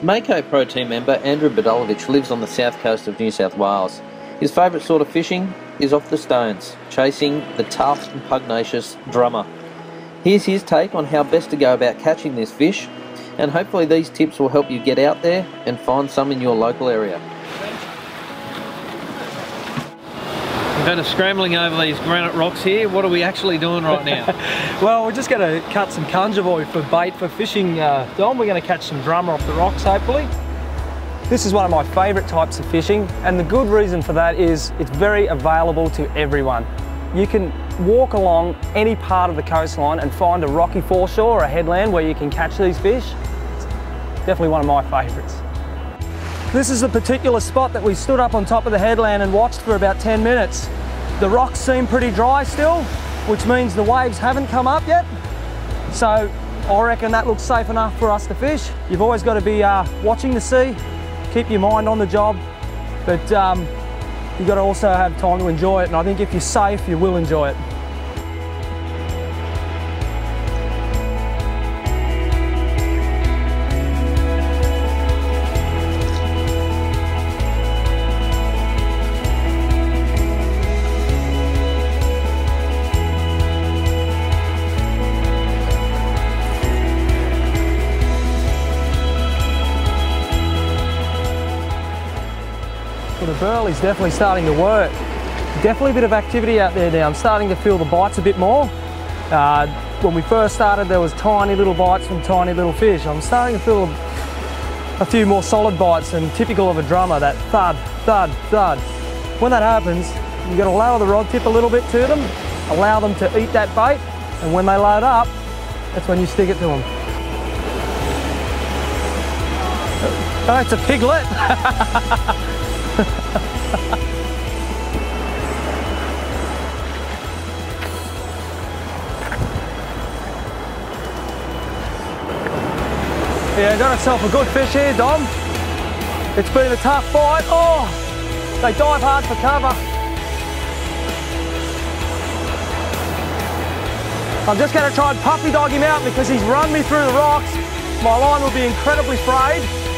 Mako Pro team member Andrew Badullovich lives on the south coast of New South Wales. His favourite sort of fishing is off the stones, chasing the tough and pugnacious drummer. Here's his take on how best to go about catching this fish, and hopefully these tips will help you get out there and find some in your local area. Kind of scrambling over these granite rocks here. What are we actually doing right now? well, we're just going to cut some cunjevoi for bait for fishing, uh, Dom. We're going to catch some drummer off the rocks, hopefully. This is one of my favourite types of fishing, and the good reason for that is it's very available to everyone. You can walk along any part of the coastline and find a rocky foreshore or a headland where you can catch these fish. It's definitely one of my favourites. This is a particular spot that we stood up on top of the headland and watched for about 10 minutes. The rocks seem pretty dry still, which means the waves haven't come up yet. So I reckon that looks safe enough for us to fish. You've always got to be uh, watching the sea, keep your mind on the job, but um, you've got to also have time to enjoy it. And I think if you're safe, you will enjoy it. The is definitely starting to work. Definitely a bit of activity out there now. I'm starting to feel the bites a bit more. Uh, when we first started, there was tiny little bites from tiny little fish. I'm starting to feel a few more solid bites and typical of a drummer, that thud, thud, thud. When that happens, you've got to lower the rod tip a little bit to them, allow them to eat that bait, and when they load up, that's when you stick it to them. Oh, it's a piglet. yeah, got ourselves a good fish here, Dom. It's been a tough fight. Oh, they dive hard for cover. I'm just going to try and puppy dog him out because he's run me through the rocks. My line will be incredibly frayed.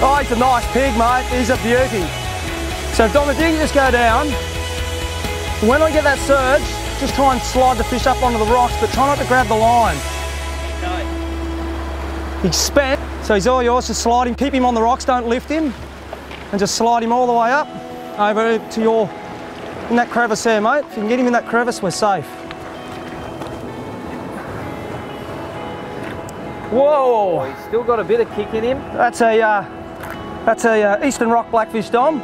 Oh, he's a nice pig, mate. He's a beauty. So if Dom, if you can just go down, when I get that surge, just try and slide the fish up onto the rocks, but try not to grab the line. He's spent, so he's all yours. Just slide him, keep him on the rocks, don't lift him, and just slide him all the way up over to your, in that crevice there, mate. If you can get him in that crevice, we're safe. Whoa! Oh, he's still got a bit of kick in him. That's a, uh, that's a uh, Eastern Rock Blackfish Dom.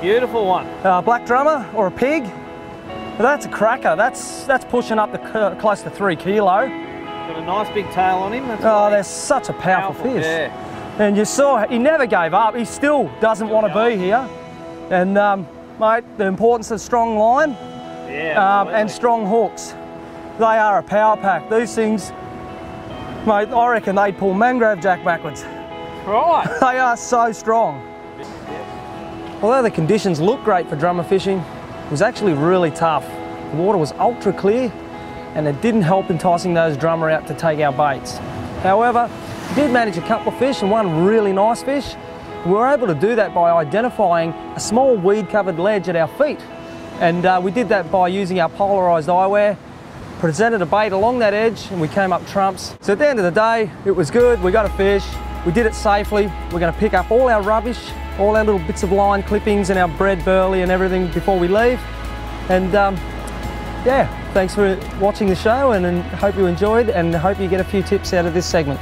Beautiful one. Uh, black drummer or a pig. That's a cracker. That's that's pushing up to close to three kilo. Got a nice big tail on him. That's oh, they're such a powerful, powerful fish. Yeah. And you saw he never gave up. He still doesn't want to be here. And um, mate, the importance of strong line yeah, um, and strong hooks. They are a power pack. These things, mate, I reckon they'd pull mangrove jack backwards. Right. they are so strong. Although the conditions look great for drummer fishing, it was actually really tough. The water was ultra clear and it didn't help enticing those drummer out to take our baits. However, we did manage a couple of fish and one really nice fish. We were able to do that by identifying a small weed covered ledge at our feet. And uh, we did that by using our polarised eyewear, presented a bait along that edge and we came up trumps. So at the end of the day, it was good, we got a fish, we did it safely. We're going to pick up all our rubbish, all our little bits of line clippings and our bread burley and everything before we leave. And um, yeah, thanks for watching the show and, and hope you enjoyed and hope you get a few tips out of this segment.